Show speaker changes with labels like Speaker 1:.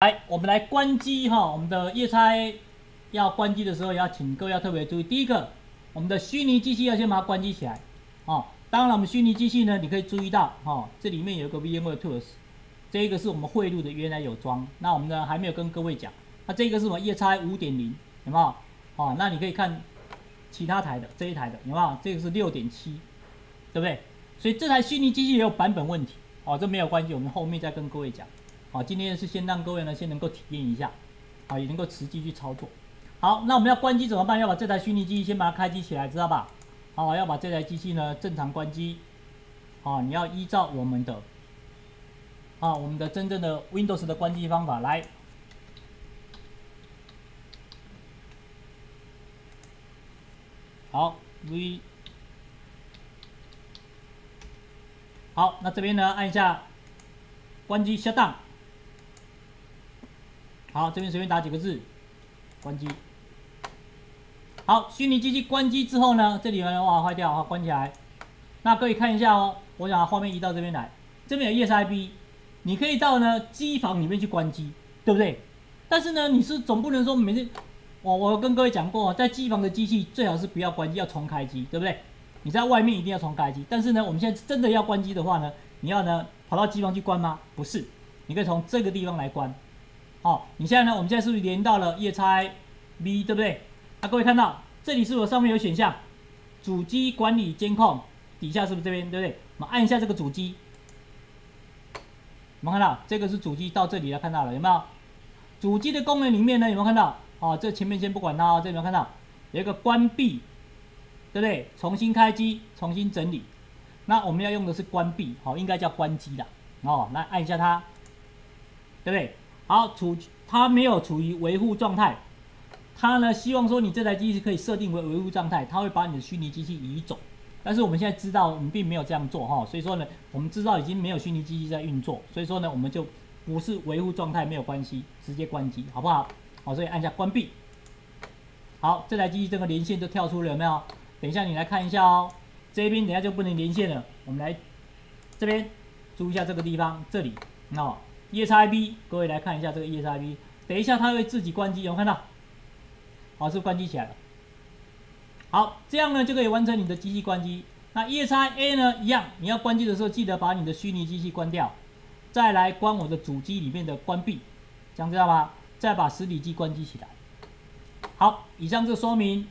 Speaker 1: 来，我们来关机哈，我们的夜差要关机的时候，要请各位要特别注意。第一个，我们的虚拟机器要先把它关机起来，哦。当然，我们虚拟机器呢，你可以注意到，哦，这里面有一个 VMware Tools，这一个是我们汇入的，原来有装。那我们呢还没有跟各位讲，那这个是我们夜差五点零，有没有？哦，那你可以看其他台的这一台的，有没有？这个是六点七，对不对？所以这台虚拟机器也有版本问题，哦，这没有关系，我们后面再跟各位讲。好，今天是先让各位呢先能够体验一下，啊，也能够实际去操作。好，那我们要关机怎么办？要把这台虚拟机先把它开机起来，知道吧？好，要把这台机器呢正常关机。好，你要依照我们的，啊，我们的真正的 Windows 的关机方法来。好，V。好，那这边呢按一下关机 shutdown。好，这边随便打几个字，关机。好，虚拟机器关机之后呢，这里面哇坏掉，关起来。那各位看一下哦，我想画面移到这边来，这边有 yes I B 你可以到呢机房里面去关机，对不对？但是呢，你是总不能说每次，我我跟各位讲过，在机房的机器最好是不要关机，要重开机，对不对？你在外面一定要重开机。但是呢，我们现在真的要关机的话呢，你要呢跑到机房去关吗？不是，你可以从这个地方来关。好，你现在呢？我们现在是不是连到了夜差 V，对不对？啊，各位看到这里是不是上面有选项？主机管理监控底下是不是这边，对不对？我们按一下这个主机，我们看到？这个是主机到这里来看到了，有没有？主机的功能里面呢，有没有看到？哦，这前面先不管它哦，这里有看到有一个关闭，对不对？重新开机，重新整理。那我们要用的是关闭，好，应该叫关机的哦。来按一下它，对不对？好，处它没有处于维护状态，它呢希望说你这台机器可以设定为维护状态，它会把你的虚拟机器移走。但是我们现在知道，我们并没有这样做哈，所以说呢，我们知道已经没有虚拟机器在运作，所以说呢，我们就不是维护状态没有关系，直接关机，好不好？好，所以按下关闭。好，这台机器这个连线就跳出了，有没有？等一下你来看一下哦，这边等下就不能连线了。我们来这边注意一下这个地方，这里哦。ESIB，各位来看一下这个 ESIB，等一下它会自己关机，有看到？好，是关机起来了。好，这样呢就可以完成你的机器关机。那 ESIA 呢，一样，你要关机的时候记得把你的虚拟机器关掉，再来关我的主机里面的关闭，这样知道吧？再把实体机关机起来。好，以上这说明。